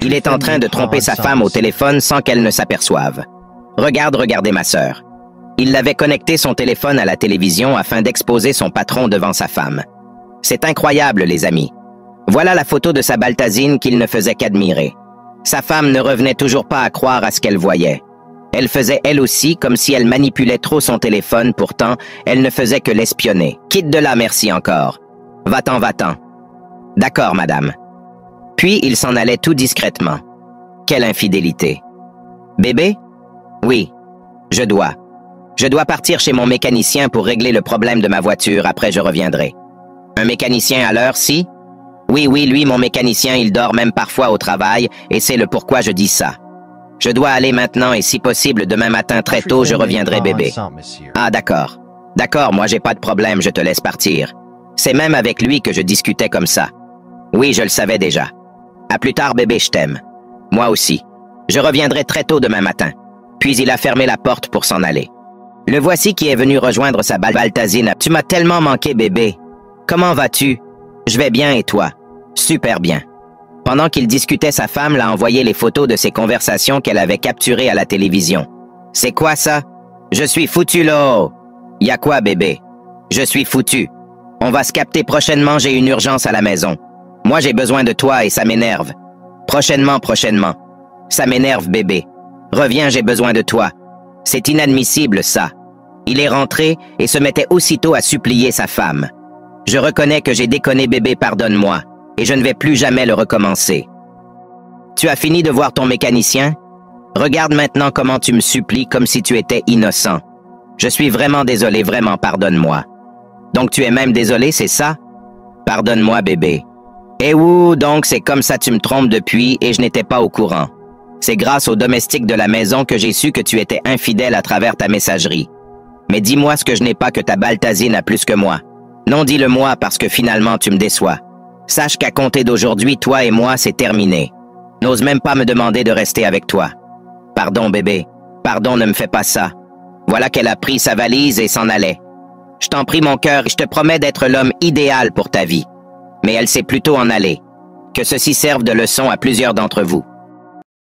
Il est en train de tromper sa femme au téléphone sans qu'elle ne s'aperçoive. Regarde, regardez ma sœur. Il l'avait connecté son téléphone à la télévision afin d'exposer son patron devant sa femme. C'est incroyable, les amis. Voilà la photo de sa Baltazine qu'il ne faisait qu'admirer. Sa femme ne revenait toujours pas à croire à ce qu'elle voyait. Elle faisait elle aussi comme si elle manipulait trop son téléphone, pourtant, elle ne faisait que l'espionner. Quitte de là, merci encore. Va-t'en, va-t'en. D'accord, madame. Puis il s'en allait tout discrètement. Quelle infidélité. Bébé? Oui, je dois. Je dois partir chez mon mécanicien pour régler le problème de ma voiture, après je reviendrai. Un mécanicien à l'heure, si? Oui, oui, lui, mon mécanicien, il dort même parfois au travail, et c'est le pourquoi je dis ça. Je dois aller maintenant et si possible demain matin très tôt, je reviendrai bébé. Ah d'accord. D'accord, moi j'ai pas de problème, je te laisse partir. C'est même avec lui que je discutais comme ça. Oui, je le savais déjà. À plus tard bébé, je t'aime. Moi aussi. Je reviendrai très tôt demain matin. Puis il a fermé la porte pour s'en aller. Le voici qui est venu rejoindre sa Baltazine. Tu m'as tellement manqué bébé. Comment vas-tu? Je vais bien et toi? Super bien. Pendant qu'il discutait, sa femme l'a envoyé les photos de ses conversations qu'elle avait capturées à la télévision. C'est quoi ça? Je suis foutu là! Y a quoi, bébé? Je suis foutu. On va se capter prochainement, j'ai une urgence à la maison. Moi, j'ai besoin de toi et ça m'énerve. Prochainement, prochainement. Ça m'énerve, bébé. Reviens, j'ai besoin de toi. C'est inadmissible, ça. Il est rentré et se mettait aussitôt à supplier sa femme. Je reconnais que j'ai déconné, bébé, pardonne-moi et je ne vais plus jamais le recommencer. Tu as fini de voir ton mécanicien? Regarde maintenant comment tu me supplies comme si tu étais innocent. Je suis vraiment désolé, vraiment pardonne-moi. Donc tu es même désolé, c'est ça? Pardonne-moi, bébé. Eh ouh, donc c'est comme ça tu me trompes depuis et je n'étais pas au courant. C'est grâce au domestique de la maison que j'ai su que tu étais infidèle à travers ta messagerie. Mais dis-moi ce que je n'ai pas que ta Baltazine a plus que moi. Non, dis-le-moi parce que finalement tu me déçois. Sache qu'à compter d'aujourd'hui, toi et moi, c'est terminé. N'ose même pas me demander de rester avec toi. Pardon, bébé. Pardon, ne me fais pas ça. Voilà qu'elle a pris sa valise et s'en allait. Je t'en prie, mon cœur, et je te promets d'être l'homme idéal pour ta vie. Mais elle s'est plutôt en aller. Que ceci serve de leçon à plusieurs d'entre vous.